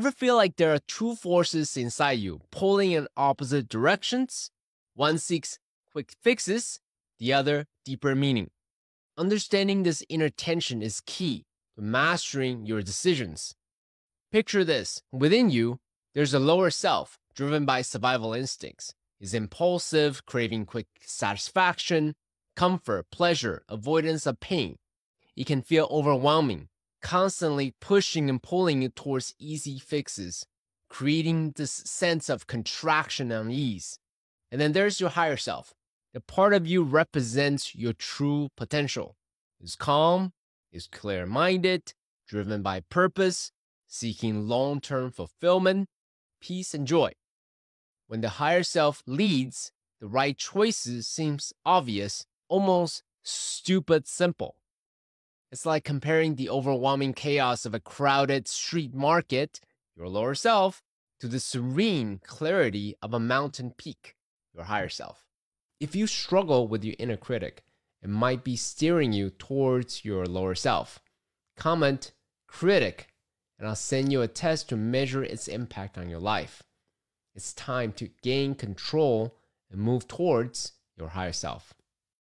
Ever feel like there are two forces inside you pulling in opposite directions? One seeks quick fixes, the other deeper meaning. Understanding this inner tension is key to mastering your decisions. Picture this within you, there's a lower self driven by survival instincts. Is impulsive, craving quick satisfaction, comfort, pleasure, avoidance of pain. It can feel overwhelming, constantly pushing and pulling you towards easy fixes, creating this sense of contraction and ease. And then there's your higher self. The part of you represents your true potential. Is calm, is clear minded, driven by purpose, seeking long term fulfillment, peace, and joy. When the higher self leads, the right choices seems obvious, almost stupid simple. It's like comparing the overwhelming chaos of a crowded street market, your lower self, to the serene clarity of a mountain peak, your higher self. If you struggle with your inner critic, it might be steering you towards your lower self. Comment critic, and I'll send you a test to measure its impact on your life. It's time to gain control and move towards your higher self.